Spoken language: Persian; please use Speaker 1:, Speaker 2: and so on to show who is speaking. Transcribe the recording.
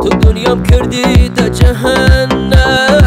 Speaker 1: تو دنیام کردی تا جهنم.